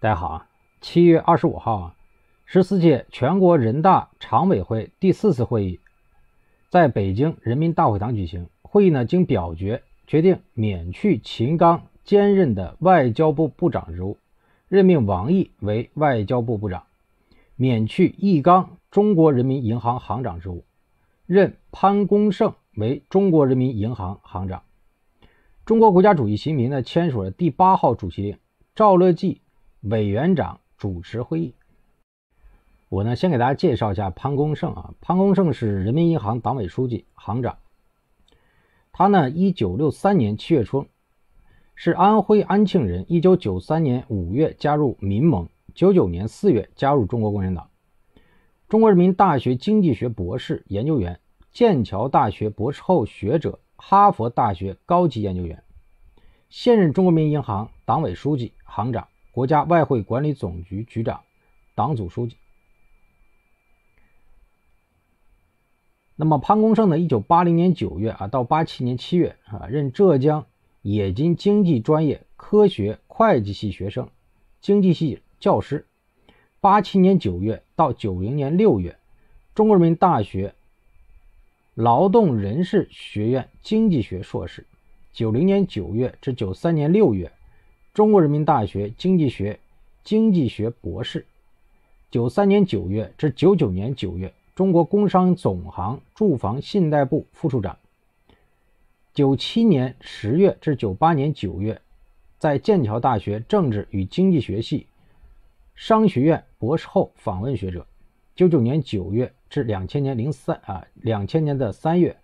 大家好啊，七月二十五号啊，十四届全国人大常委会第四次会议在北京人民大会堂举行。会议呢经表决决定免去秦刚兼任的外交部部长职务，任命王毅为外交部部长，免去易纲中国人民银行行长职务，任潘功胜为中国人民银行行长。中国国家主席习近平呢签署了第八号主席令，赵乐际委员长主持会议。我呢先给大家介绍一下潘功胜啊，潘功胜是人民银行党委书记、行长。他呢，一九六三年七月初是安徽安庆人。一九九三年五月加入民盟，九九年四月加入中国共产党。中国人民大学经济学博士研究员，剑桥大学博士后学者。哈佛大学高级研究员，现任中国人民银行党委书记、行长，国家外汇管理总局局长，党组书记。那么潘功胜呢？一九八零年九月啊，到八七年七月啊，任浙江冶金经济专业科学会计系学生，经济系教师。八七年九月到九零年六月，中国人民大学。劳动人事学院经济学硕士，九零年九月至九三年六月，中国人民大学经济学经济学博士，九三年九月至九九年九月，中国工商总行住房信贷部副处长，九七年十月至九八年九月，在剑桥大学政治与经济学系商学院博士后访问学者，九九年九月。至两千年零三啊，两千年的三月，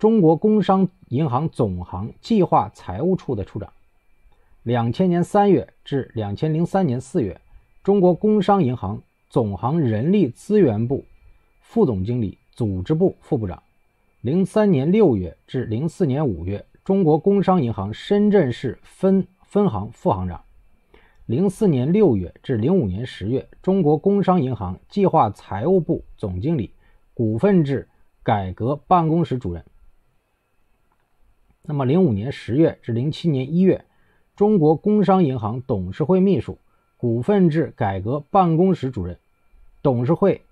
中国工商银行总行计划财务处的处长；两千年三月至两千零三年四月，中国工商银行总行人力资源部副总经理、组织部副部长；零三年六月至零四年五月，中国工商银行深圳市分分行副行长。零四年六月至零五年十月，中国工商银行计划财务部总经理、股份制改革办公室主任。那么，零五年十月至零七年一月，中国工商银行董事会秘书、股份制改革办公室主任、董事会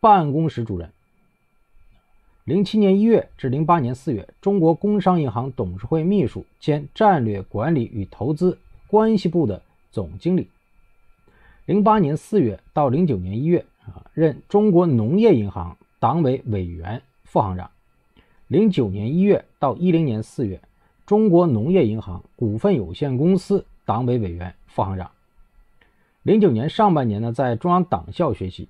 办公室主任。零七年一月至零八年四月，中国工商银行董事会秘书兼战略管理与投资关系部的。总经理，零八年四月到零九年一月啊，任中国农业银行党委委员、副行长。零九年一月到一零年四月，中国农业银行股份有限公司党委委员、副行长。零九年上半年呢，在中央党校学习。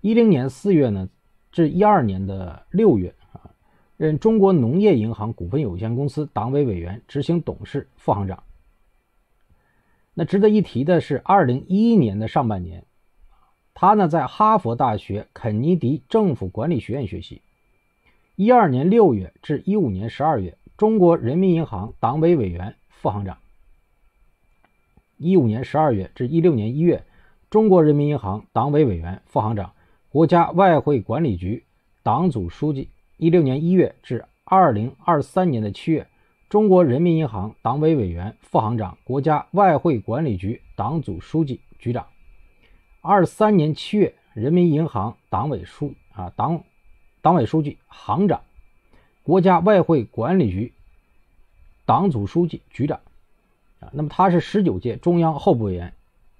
一零年四月呢至一二年的六月啊，任中国农业银行股份有限公司党委委员、执行董事、副行长。那值得一提的是，二零一一年的上半年，他呢在哈佛大学肯尼迪政府管理学院学习。一二年六月至一五年十二月，中国人民银行党委委员、副行长。一五年十二月至一六年一月，中国人民银行党委委员、副行长，国家外汇管理局党组书记。一六年一月至二零二三年的七月。中国人民银行党委委员、副行长，国家外汇管理局党组书记、局长。二三年七月，人民银行党委书啊党党委书记、行长，国家外汇管理局党组书记、局长。啊，那么他是十九届中央候补委员，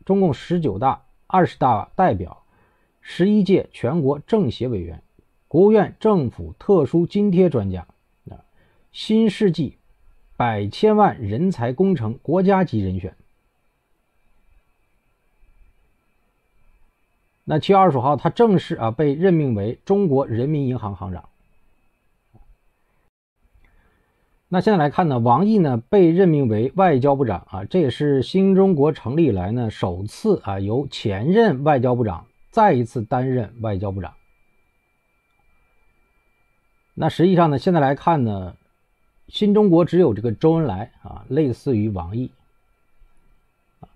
中共十九大、二十大代表，十一届全国政协委员，国务院政府特殊津贴专家。啊，新世纪。百千万人才工程国家级人选。那七月二十五号，他正式啊被任命为中国人民银行行长。那现在来看呢，王毅呢被任命为外交部长啊，这也是新中国成立以来呢首次啊由前任外交部长再一次担任外交部长。那实际上呢，现在来看呢。新中国只有这个周恩来啊，类似于王毅，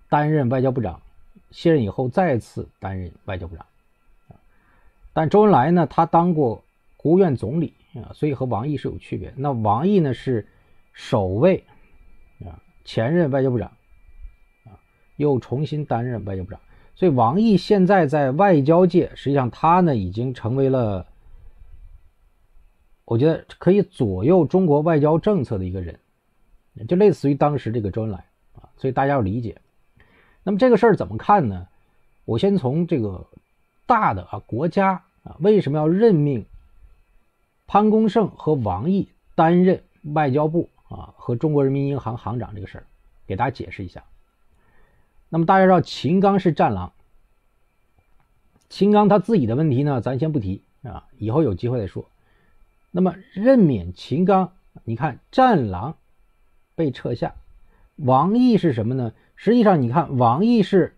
担任外交部长，卸任以后再次担任外交部长。但周恩来呢，他当过国务院总理啊，所以和王毅是有区别。那王毅呢是首位啊前任外交部长啊，又重新担任外交部长。所以王毅现在在外交界，实际上他呢已经成为了，我觉得可以左右中国外交政策的一个人，就类似于当时这个周恩来啊。所以大家要理解。那么这个事儿怎么看呢？我先从这个大的啊国家啊为什么要任命潘功胜和王毅担任外交部啊和中国人民银行行长这个事儿，给大家解释一下。那么大家知道秦刚是战狼，秦刚他自己的问题呢，咱先不提啊，以后有机会再说。那么任免秦刚，你看战狼被撤下，王毅是什么呢？实际上你看王毅是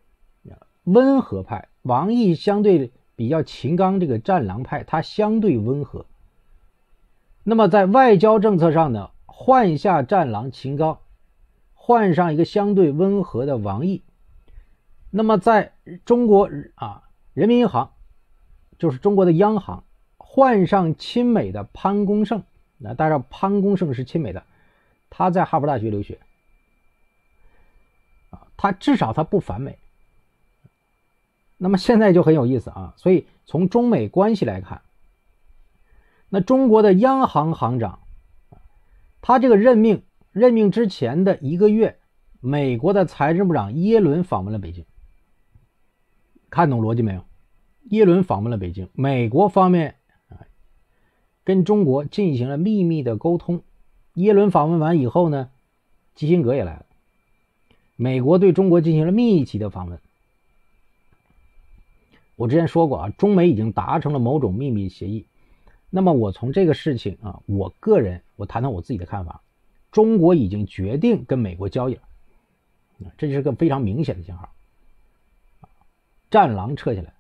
温和派，王毅相对比较秦刚这个战狼派，他相对温和。那么在外交政策上呢，换下战狼秦刚，换上一个相对温和的王毅。那么，在中国啊，人民银行就是中国的央行，换上亲美的潘功胜。那大家知道潘功胜是亲美的，他在哈佛大学留学啊，他至少他不反美。那么现在就很有意思啊，所以从中美关系来看，那中国的央行行长，他这个任命任命之前的一个月，美国的财政部长耶伦访问了北京。看懂逻辑没有？耶伦访问了北京，美国方面啊，跟中国进行了秘密的沟通。耶伦访问完以后呢，基辛格也来了，美国对中国进行了密集的访问。我之前说过啊，中美已经达成了某种秘密协议。那么我从这个事情啊，我个人我谈谈我自己的看法，中国已经决定跟美国交易了，这就是个非常明显的信号。战狼撤下来，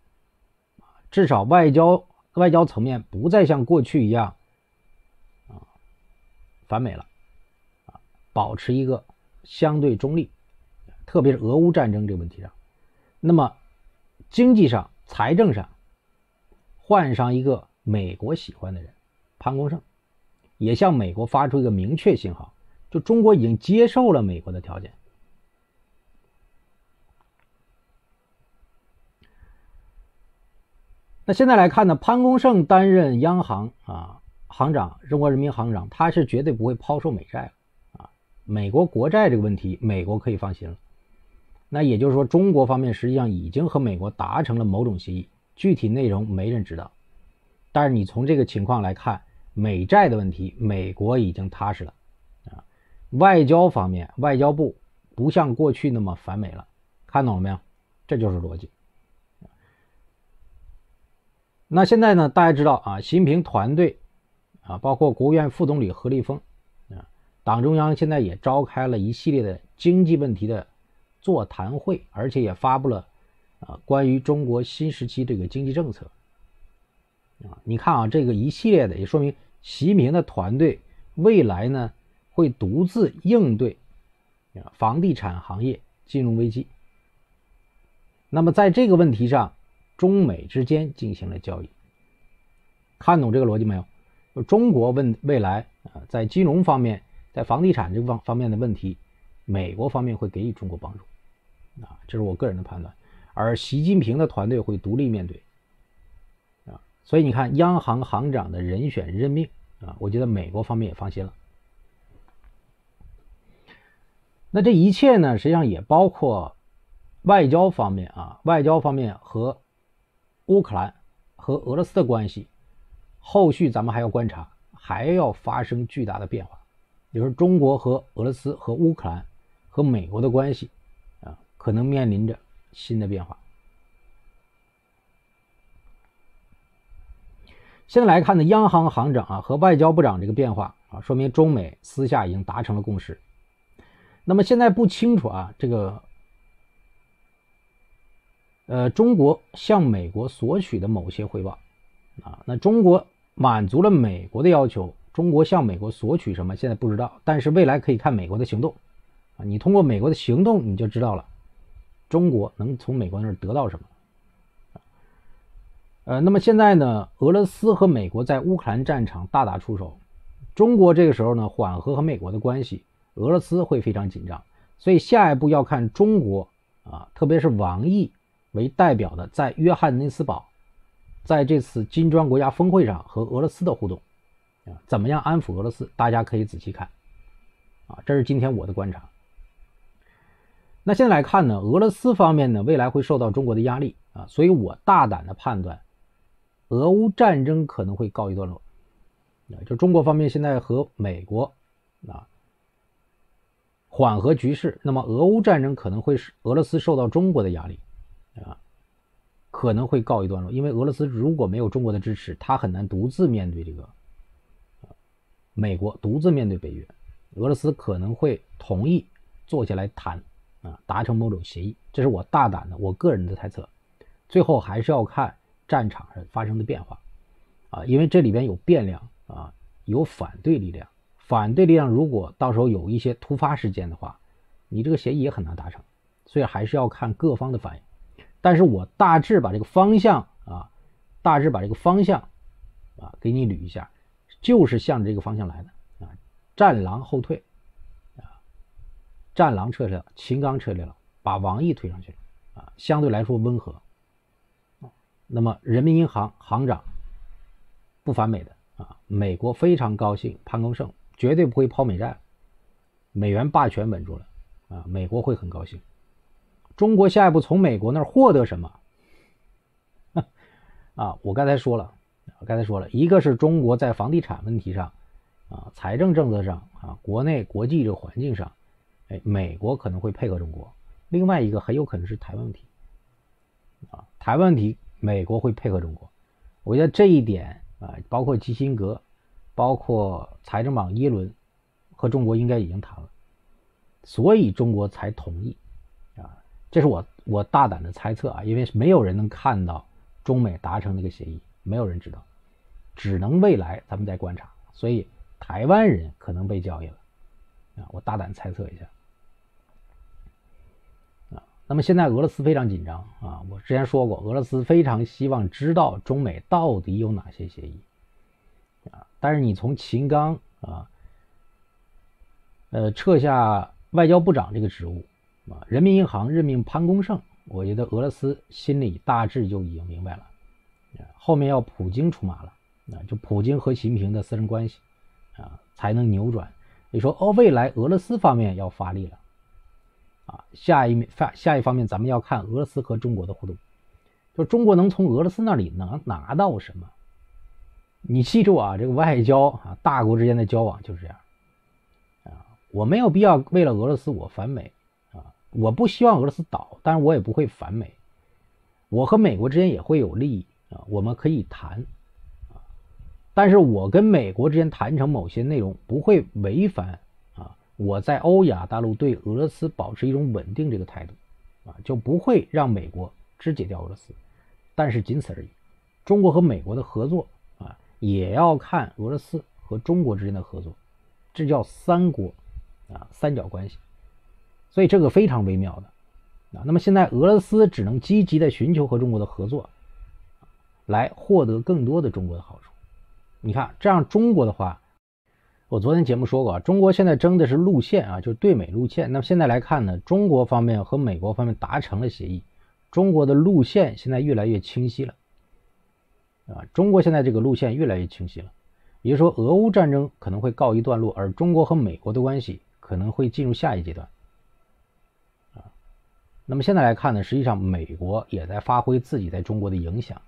至少外交外交层面不再像过去一样啊反美了。啊，保持一个相对中立，特别是俄乌战争这个问题上。那么经济上、财政上换上一个美国喜欢的人，潘功胜，也向美国发出一个明确信号，就中国已经接受了美国的条件。那现在来看呢，潘功胜担任央行啊行长，中国人民行长，他是绝对不会抛售美债啊，美国国债这个问题，美国可以放心了。那也就是说，中国方面实际上已经和美国达成了某种协议，具体内容没人知道。但是你从这个情况来看，美债的问题，美国已经踏实了啊。外交方面，外交部不像过去那么反美了，看懂了没有？这就是逻辑。那现在呢？大家知道啊，习近平团队啊，包括国务院副总理何立峰啊，党中央现在也召开了一系列的经济问题的座谈会，而且也发布了啊关于中国新时期这个经济政策啊。你看啊，这个一系列的也说明习近平的团队未来呢会独自应对啊房地产行业金融危机。那么在这个问题上。中美之间进行了交易，看懂这个逻辑没有？中国问未来啊，在金融方面，在房地产这方方面的问题，美国方面会给予中国帮助，啊，这是我个人的判断。而习近平的团队会独立面对，所以你看央行行长的人选任命啊，我觉得美国方面也放心了。那这一切呢，实际上也包括外交方面啊，外交方面和。乌克兰和俄罗斯的关系，后续咱们还要观察，还要发生巨大的变化。比如说，中国和俄罗斯、和乌克兰、和美国的关系啊，可能面临着新的变化。现在来看呢，央行行长啊和外交部长这个变化啊，说明中美私下已经达成了共识。那么现在不清楚啊，这个。呃，中国向美国索取的某些汇报，啊，那中国满足了美国的要求，中国向美国索取什么，现在不知道，但是未来可以看美国的行动，啊，你通过美国的行动你就知道了，中国能从美国那儿得到什么，呃，那么现在呢，俄罗斯和美国在乌克兰战场大打出手，中国这个时候呢缓和和美国的关系，俄罗斯会非常紧张，所以下一步要看中国。啊，特别是王毅为代表的在约翰内斯堡，在这次金砖国家峰会上和俄罗斯的互动啊，怎么样安抚俄罗斯？大家可以仔细看啊，这是今天我的观察。那现在来看呢，俄罗斯方面呢，未来会受到中国的压力啊，所以我大胆的判断，俄乌战争可能会告一段落。啊，就中国方面现在和美国啊缓和局势，那么俄乌战争可能会使俄罗斯受到中国的压力啊，可能会告一段落。因为俄罗斯如果没有中国的支持，他很难独自面对这个美国，独自面对北约。俄罗斯可能会同意坐下来谈啊，达成某种协议。这是我大胆的我个人的猜测。最后还是要看战场上发生的变化啊，因为这里边有变量。啊，有反对力量，反对力量如果到时候有一些突发事件的话，你这个协议也很难达成，所以还是要看各方的反应。但是我大致把这个方向啊，大致把这个方向啊给你捋一下，就是向着这个方向来的啊。战狼后退啊，战狼撤退了，秦刚撤退了，把王毅推上去了啊，相对来说温和。那么人民银行行长不反美的。啊，美国非常高兴，潘功胜绝对不会抛美债，美元霸权稳住了，啊，美国会很高兴。中国下一步从美国那儿获得什么？啊，我刚才说了，我刚才说了一个是中国在房地产问题上，啊，财政政策上，啊，国内国际这个环境上，哎，美国可能会配合中国。另外一个很有可能是台湾问题，啊，台湾问题美国会配合中国。我觉得这一点。啊，包括基辛格，包括财政长耶伦，和中国应该已经谈了，所以中国才同意。啊，这是我我大胆的猜测啊，因为没有人能看到中美达成那个协议，没有人知道，只能未来咱们再观察。所以台湾人可能被交易了，啊，我大胆猜测一下。那么现在俄罗斯非常紧张啊！我之前说过，俄罗斯非常希望知道中美到底有哪些协议啊。但是你从秦刚啊，呃，撤下外交部长这个职务啊，人民银行任命潘功胜，我觉得俄罗斯心里大致就已经明白了，后面要普京出马了啊，就普京和习近平的私人关系啊，才能扭转。你说哦，未来俄罗斯方面要发力了。啊，下一面下一方面，咱们要看俄罗斯和中国的互动，就中国能从俄罗斯那里能拿到什么？你记住啊，这个外交啊，大国之间的交往就是这样啊。我没有必要为了俄罗斯我反美啊，我不希望俄罗斯倒，但是我也不会反美。我和美国之间也会有利益啊，我们可以谈啊，但是我跟美国之间谈成某些内容不会违反。我在欧亚大陆对俄罗斯保持一种稳定这个态度，啊，就不会让美国肢解掉俄罗斯，但是仅此而已。中国和美国的合作啊，也要看俄罗斯和中国之间的合作，这叫三国啊三角关系，所以这个非常微妙的啊。那么现在俄罗斯只能积极的寻求和中国的合作，来获得更多的中国的好处。你看，这样中国的话。我昨天节目说过啊，中国现在争的是路线啊，就是对美路线。那么现在来看呢，中国方面和美国方面达成了协议，中国的路线现在越来越清晰了，啊，中国现在这个路线越来越清晰了，也就是说，俄乌战争可能会告一段落，而中国和美国的关系可能会进入下一阶段，啊，那么现在来看呢，实际上美国也在发挥自己在中国的影响，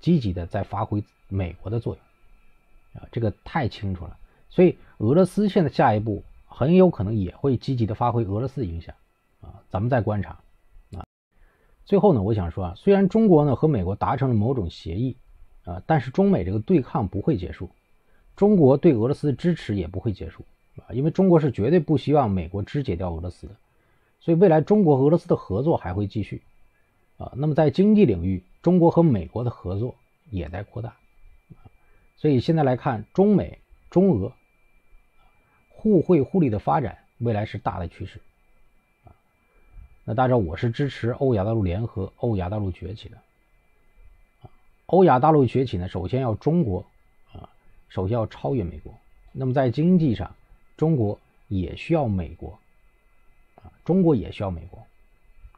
积极的在发挥美国的作用，啊，这个太清楚了。所以，俄罗斯现在下一步很有可能也会积极的发挥俄罗斯的影响，啊，咱们再观察，啊，最后呢，我想说啊，虽然中国呢和美国达成了某种协议，啊，但是中美这个对抗不会结束，中国对俄罗斯的支持也不会结束，啊，因为中国是绝对不希望美国肢解掉俄罗斯的，所以未来中国和俄罗斯的合作还会继续，啊，那么在经济领域，中国和美国的合作也在扩大，啊，所以现在来看，中美。中俄互惠互利的发展，未来是大的趋势啊。那大家知道，我是支持欧亚大陆联合、欧亚大陆崛起的啊。欧亚大陆崛起呢，首先要中国啊，首先要超越美国。那么在经济上，中国也需要美国啊，中国也需要美国。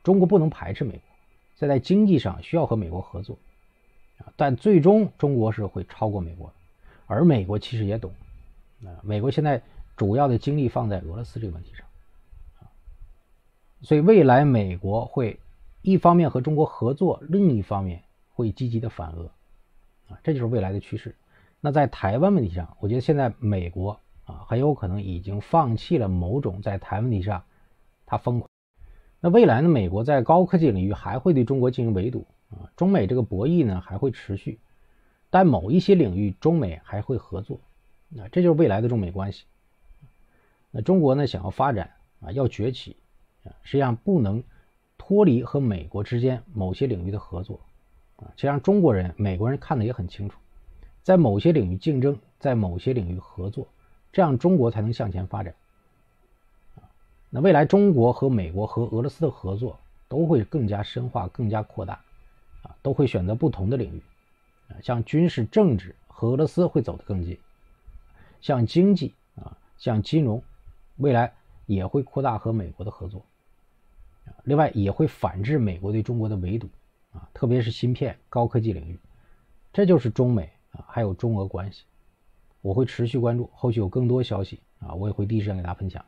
中国不能排斥美国，在在经济上需要和美国合作啊，但最终中国是会超过美国，而美国其实也懂啊，美国现在主要的精力放在俄罗斯这个问题上啊，所以未来美国会一方面和中国合作，另一方面会积极的反俄啊，这就是未来的趋势。那在台湾问题上，我觉得现在美国啊很有可能已经放弃了某种在台湾问题上他疯狂。那未来呢？美国在高科技领域还会对中国进行围堵啊，中美这个博弈呢还会持续，但某一些领域中美还会合作，啊，这就是未来的中美关系。那中国呢想要发展啊，要崛起啊，实际上不能脱离和美国之间某些领域的合作啊，实际上中国人、美国人看的也很清楚，在某些领域竞争，在某些领域合作，这样中国才能向前发展。那未来中国和美国和俄罗斯的合作都会更加深化、更加扩大，啊，都会选择不同的领域，啊，像军事、政治和俄罗斯会走得更近，像经济啊，像金融，未来也会扩大和美国的合作，另外也会反制美国对中国的围堵，啊，特别是芯片、高科技领域，这就是中美啊，还有中俄关系，我会持续关注，后续有更多消息啊，我也会第一时间给大家分享。